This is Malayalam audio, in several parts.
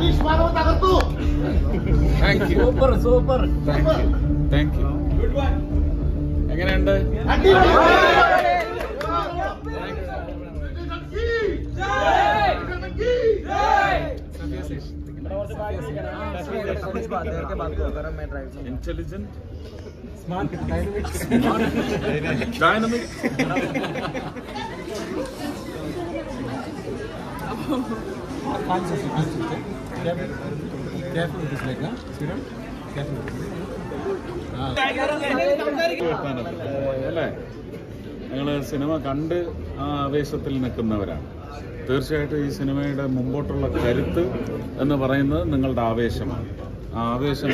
സതീഷ് മാധവ് തകർത്തു thank you super super thank you thank you എങ്ങനെയുണ്ട് intelligent dynamic അല്ലേ? ഞങ്ങൾ സിനിമ കണ്ട് ആ ആവേശത്തിൽ നിൽക്കുന്നവരാണ്. തീർച്ചയായിട്ടും ഈ സിനിമയുടെ മുമ്പോട്ടുള്ള കരുത്ത് എന്ന് പറയുന്നത് നിങ്ങളുടെ ആവേശമാണ്. ആവേശം.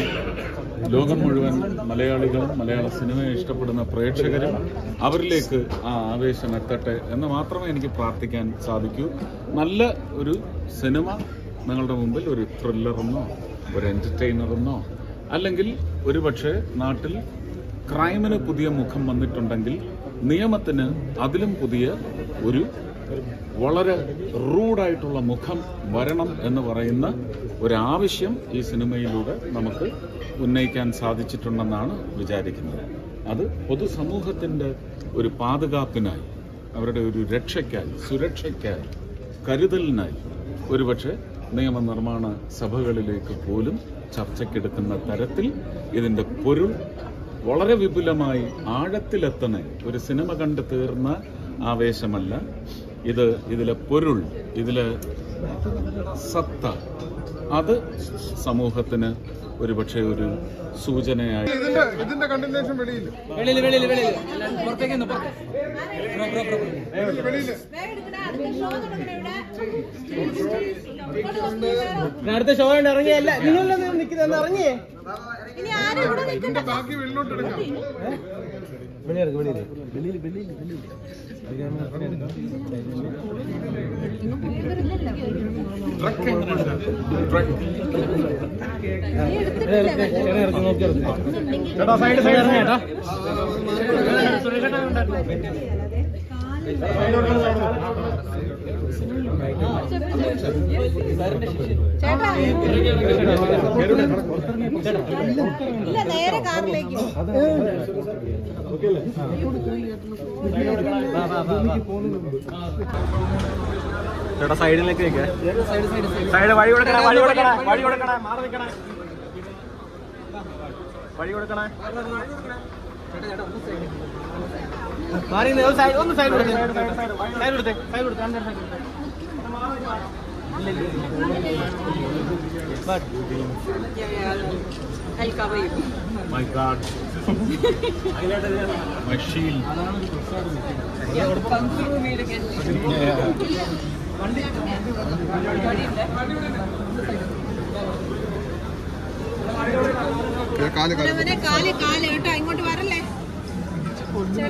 ലോകം മുഴുവൻ മലയാളികളും മലയാള സിനിമയെ ഇഷ്ടപ്പെടുന്ന പ്രേക്ഷകരും അവരിലേക്ക് ആ ആവേശം എത്തട്ടെ എന്ന് മാത്രമേ എനിക്ക് പ്രാർത്ഥിക്കാൻ സാധിക്കൂ. നല്ല ഒരു സിനിമ നിങ്ങളുടെ മുമ്പിൽ ഒരു ത്രില്ലറെന്നോ ഒരു എന്റർടൈനറെന്നോ അല്ലെങ്കിൽ ഒരുപക്ഷെ നാട്ടിൽ ക്രൈമിന് പുതിയ മുഖം വന്നിട്ടുണ്ടെങ്കിൽ നിയമത്തിന് അതിലും പുതിയ ഒരു വളരെ റൂഡായിട്ടുള്ള മുഖം വരണം എന്ന് പറയുന്ന ഒരാവശ്യം ഈ സിനിമയിലൂടെ നമുക്ക് ഉന്നയിക്കാൻ സാധിച്ചിട്ടുണ്ടെന്നാണ് വിചാരിക്കുന്നത്. അത് പൊതുസമൂഹത്തിന്റെ ഒരു പാതുകാപ്പിനായി അവരുടെ ഒരു രക്ഷയ്ക്കായി സുരക്ഷയ്ക്കായി കരുതലിനായി ഒരുപക്ഷെ നിയമനിർമ്മാണ സഭകളിലേക്ക് പോലും ചർച്ചയ്ക്കെടുക്കുന്ന തരത്തിൽ ഇതിന്റെ പൊരുൾ വളരെ വിപുലമായി ആഴത്തിലെത്തണ ഒരു സിനിമ കണ്ട് തീർന്ന ആവേശമല്ല ഇത് ഇതിലെ പൊരുൾ ഇതിലെ സത്ത അത് സമൂഹത്തിന് ഒരുപക്ഷെ ഒരു സൂചനയായി. ഇതിന്റെ ഇതിന്റെ കണ്ടിന്യൂഷൻ വെളിയില്ല വെളിയിൽ വെളിയിൽ വെളിയിൽ പുറത്തേക്ക് അടുത്ത ഷോ ഉണ്ട് ഇറങ്ങിയല്ല. നിങ്ങളെല്ലാം നിൽക്കുന്ന ഇറങ്ങിയേ. ബാക്കി എടുക്കാം. വെളിയിൽ വെളിയിൽ വെളിയിൽ വെളിയിൽ ചേട്ടാ സൈഡ് സൈഡ് ഇറങ്ങി ചേട്ടാ ചേട്ടാ നേരെ കാറിലേക്ക് ചേട്ടാ സൈഡിലേക്ക് നിൽക്കേ സൈഡ് വഴി കൊടുക്കണേ വഴി കൊടുക്കണേ വഴി കൊടുക്കണേ മാറി നിൽക്കണേ വഴി കൊടുക്കണേ. ചേട്ടാ ചേട്ടാ ഒന്ന് സൈഡ് ഒന്ന് സൈഡ് കൊടുത്തേ. സൈഡ് കൊടുത്തേ സൈഡ് കൊടുത്തേ. രണ്ട് സൈഡ് കൊടുത്തേ. കാൽ കാൽ കേട്ടോ ഇങ്ങോട്ട് വരല്ലേ? கொண்டு